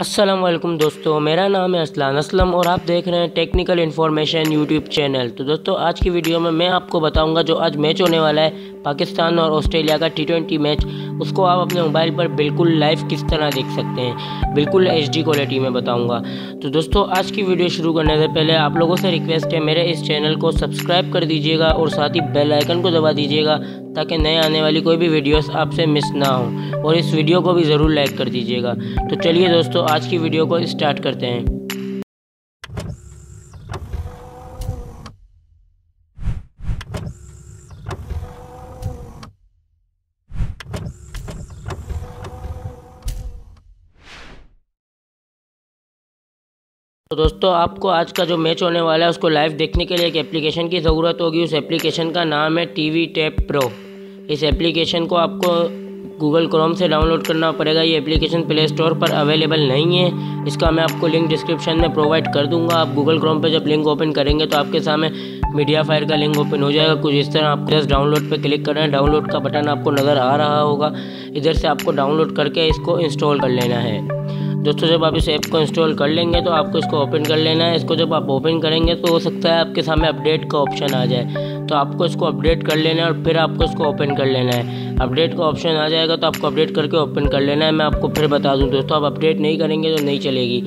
अस्सलाम वालेकुम दोस्तों, मेरा नाम है असलान असलम और आप देख रहे हैं टेक्निकल इन्फॉर्मेशन यूट्यूब चैनल तो दोस्तों, आज की वीडियो में मैं आपको बताऊँगा जो आज मैच होने वाला है, पाकिस्तान और ऑस्ट्रेलिया का टी ट्वेंटी मैच उसको आप अपने मोबाइल पर बिल्कुल लाइव किस तरह देख सकते हैं? बिल्कुल एचडी क्वालिटी में बताऊँगा। तो दोस्तों, आज की वीडियो शुरू करने से पहले आप लोगों से रिक्वेस्ट है, मेरे इस चैनल को सब्सक्राइब कर दीजिएगा और साथ ही बेल आइकन को दबा दीजिएगा ताकि नए आने वाली कोई भी वीडियोस आपसे मिस ना हो। और इस वीडियो को भी ज़रूर लाइक कर दीजिएगा। तो चलिए दोस्तों, आज की वीडियो को स्टार्ट करते हैं। तो दोस्तों, आपको आज का जो मैच होने वाला है, उसको लाइव देखने के लिए एक एप्लीकेशन की ज़रूरत होगी। उस एप्लीकेशन का नाम है टीवी टैप प्रो इस एप्लीकेशन को आपको गूगल क्रोम से डाउनलोड करना पड़ेगा। ये एप्लीकेशन प्ले स्टोर पर अवेलेबल नहीं है। इसका मैं आपको लिंक डिस्क्रिप्शन में प्रोवाइड कर दूँगा। आप गूगल क्रोम पर जब लिंक ओपन करेंगे तो आपके सामने मीडिया फायर का लिंक ओपन हो जाएगा। कुछ इस तरह आप जस्ट डाउनलोड पर क्लिक करना है। डाउनलोड का बटन आपको नज़र आ रहा होगा। इधर से आपको डाउनलोड करके इसको इंस्टॉल कर लेना है। दोस्तों, जब आप इस ऐप को इंस्टॉल कर लेंगे तो आपको इसको ओपन कर लेना है। इसको जब आप ओपन करेंगे तो हो सकता है आपके सामने अपडेट का ऑप्शन आ जाए। तो आपको इसको अपडेट कर लेना है और फिर आपको इसको ओपन कर लेना है। अपडेट का ऑप्शन आ जाएगा तो आपको अपडेट करके ओपन कर लेना है। मैं आपको फिर बता दूँ, दोस्तों, आप अपडेट नहीं करेंगे तो नहीं चलेगी।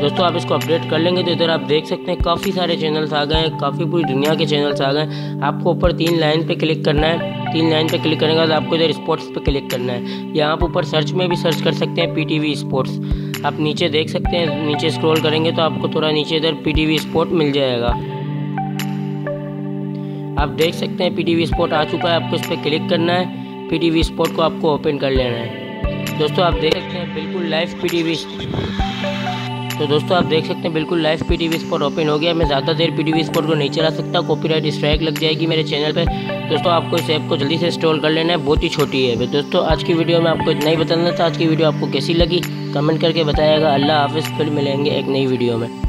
दोस्तों, आप इसको अपडेट कर लेंगे तो इधर आप देख सकते हैं, काफ़ी सारे चैनल्स आ गए हैं, काफ़ी पूरी दुनिया के चैनल्स आ गए हैं। आपको ऊपर तीन लाइन पे क्लिक करना है। तीन लाइन पे क्लिक करने के बाद आपको इधर स्पोर्ट्स पे क्लिक करना है। यहाँ आप ऊपर सर्च में भी सर्च कर सकते हैं पीटीवी स्पोर्ट्स। आप नीचे देख सकते हैं, नीचे स्क्रॉल करेंगे तो आपको थोड़ा नीचे इधर पीटीवी स्पोर्ट मिल जाएगा। आप देख सकते हैं पीटीवी स्पोर्ट आ चुका है, आपको इस पर क्लिक करना है पीटीवी स्पोर्ट को आपको ओपन कर लेना है। दोस्तों, आप देख सकते हैं बिल्कुल लाइव पीटीवी तो दोस्तों, आप देख सकते हैं बिल्कुल live P T V spot open हो गया। मैं ज़्यादा देर पी टी वी स्पॉट को नहीं चला सकता कॉपीराइट स्ट्राइक लग जाएगी मेरे चैनल पे। दोस्तों, आपको इस ऐप को जल्दी से इंस्टॉल कर लेना है, बहुत ही छोटी ऐप है दोस्तों, आज की वीडियो में आपको इतना ही बताना था, आज की वीडियो आपको कैसी लगी? कमेंट करके बताएगा अल्लाह हाफिज़, फिर मिलेंगे एक नई वीडियो में।